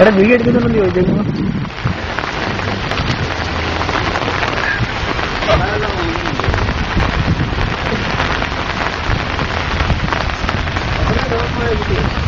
എടാ വീഡിയോ എടുക്കുന്നുണ്ടോ ചോദിച്ചു Thank you.